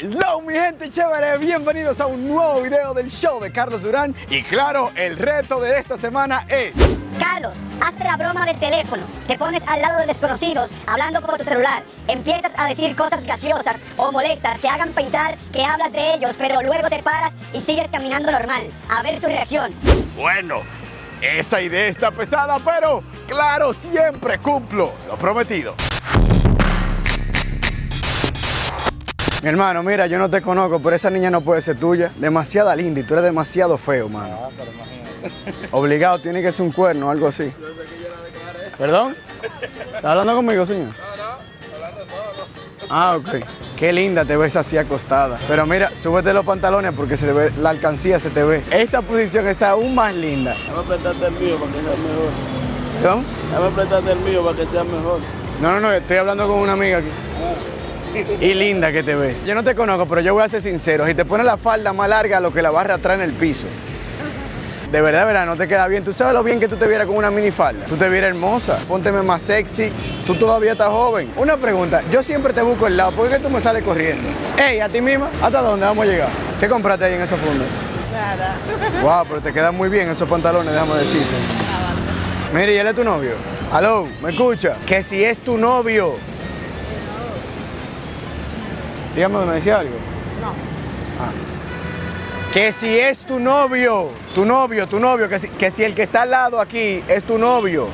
Hello mi gente chévere, bienvenidos a un nuevo video del show de Carlos Durán y claro, el reto de esta semana es... Carlos, hazte la broma del teléfono. Te pones al lado de desconocidos hablando por tu celular. Empiezas a decir cosas graciosas o molestas que hagan pensar que hablas de ellos, pero luego te paras y sigues caminando normal. A ver su reacción. Bueno, esa idea está pesada, pero claro, siempre cumplo lo prometido. Mi hermano, mira, yo no te conozco, pero esa niña no puede ser tuya. Demasiada linda y tú eres demasiado feo, mano. Obligado, tiene que ser un cuerno o algo así. ¿Perdón? ¿Está hablando conmigo, señor? Ah, ok. Qué linda te ves así acostada. Pero mira, súbete los pantalones porque se te ve, la alcancía se te ve. Esa posición está aún más linda. Dame prestarte el mío para que sea mejor. ¿Perdón? Dame prestarte el mío para que sea mejor. No, no, no, estoy hablando con una amiga aquí. Y linda que te ves. Yo no te conozco, pero yo voy a ser sincero. Si te pones la falda más larga, lo que la vas a arrastrar en el piso. De verdad, de verdad, no te queda bien. Tú sabes lo bien que tú te vieras con una minifalda. Tú te vieras hermosa. Pónteme más sexy. Tú todavía estás joven. Una pregunta. Yo siempre te busco el lado. ¿Por qué tú me sales corriendo? Ey, a ti misma. ¿Hasta dónde vamos a llegar? ¿Qué compraste ahí en esa funda? Nada. Wow, pero te quedan muy bien esos pantalones, déjame decirte. Mire, ¿y él es tu novio? Aló, ¿me escucha? Que si es tu novio. Dígame, ¿me decía algo? No. Que si es tu novio, tu novio, tu novio, que si, que si el que está al lado aquí es tu novio,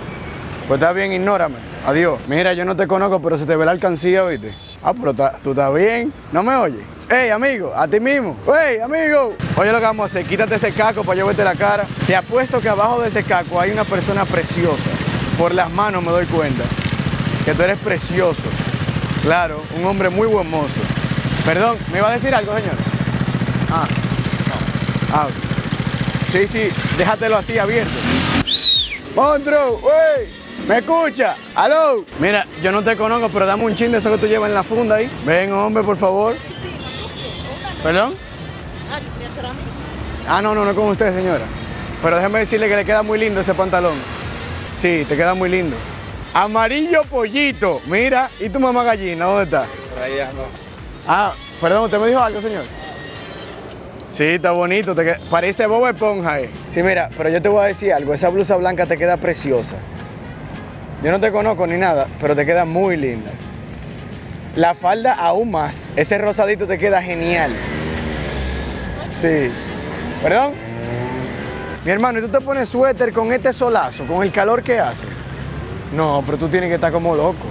pues está bien, ignórame. Adiós. Mira, yo no te conozco, pero se te ve la alcancía, ¿oíste? Ah, pero ta- tú estás bien. ¿No me oyes? Ey, amigo, a ti mismo. Ey, amigo. Oye, lo que vamos a hacer, quítate ese caco para yo verte la cara. Te apuesto que abajo de ese caco hay una persona preciosa. Por las manos me doy cuenta. Que tú eres precioso. Claro, un hombre muy buen mozo. Perdón, ¿me iba a decir algo, señor? Ah, Ah, sí, sí, déjatelo así abierto. Monstruo, wey, ¿me escucha? ¿Aló? Mira, yo no te conozco, pero dame un chin de eso que tú llevas en la funda ahí. Ven, hombre, por favor. ¿Perdón? Ah, no, no, no con usted, señora. Pero déjeme decirle que le queda muy lindo ese pantalón. Sí, te queda muy lindo. Amarillo pollito. Mira, ¿y tu mamá gallina? ¿Dónde está? Por ya no. Ah, perdón, ¿usted me dijo algo, señor? Sí, está bonito, te queda- parece Bob Esponja. eh. Sí, mira, pero yo te voy a decir algo, esa blusa blanca te queda preciosa. Yo no te conozco ni nada, pero te queda muy linda. La falda aún más, ese rosadito te queda genial. Sí. ¿Perdón? Mi hermano, ¿y tú te pones suéter con este solazo, con el calor que hace? No, pero tú tienes que estar como loco.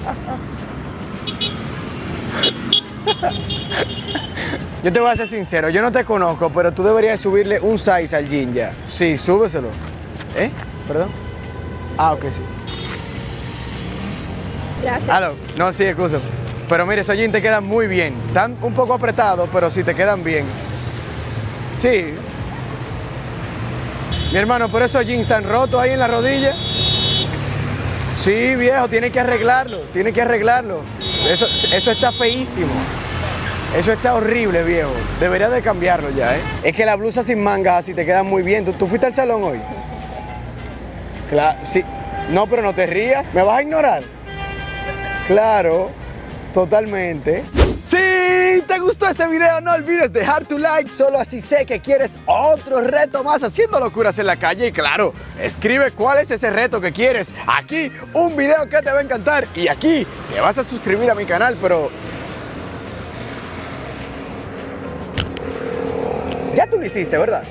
Yo te voy a ser sincero, yo no te conozco, pero tú deberías subirle un size al jean ya. Sí, súbeselo. ¿Eh? ¿Perdón? Ah, ok, sí. Gracias. Aló. No, sí, excusa. Pero mire, esos jeans te quedan muy bien. Están un poco apretados, pero sí te quedan bien. Sí. Mi hermano, por esos jeans están rotos ahí en la rodilla. Sí, viejo, tiene que arreglarlo, tiene que arreglarlo. Eso, eso está feísimo. Eso está horrible, viejo. Debería de cambiarlo ya, ¿eh? Es que la blusa sin mangas así te queda muy bien. ¿Tú, tú fuiste al salón hoy? Claro, sí. No, pero no te rías. ¿Me vas a ignorar? Claro, totalmente. Si te gustó este video, no olvides dejar tu like, solo así sé que quieres otro reto más haciendo locuras en la calle y claro, escribe cuál es ese reto que quieres. Aquí un video que te va a encantar y aquí te vas a suscribir a mi canal, pero... Ya tú lo hiciste, ¿verdad?